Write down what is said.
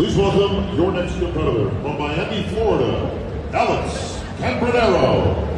Please welcome your next competitor from Miami, Florida, Alex Campranero.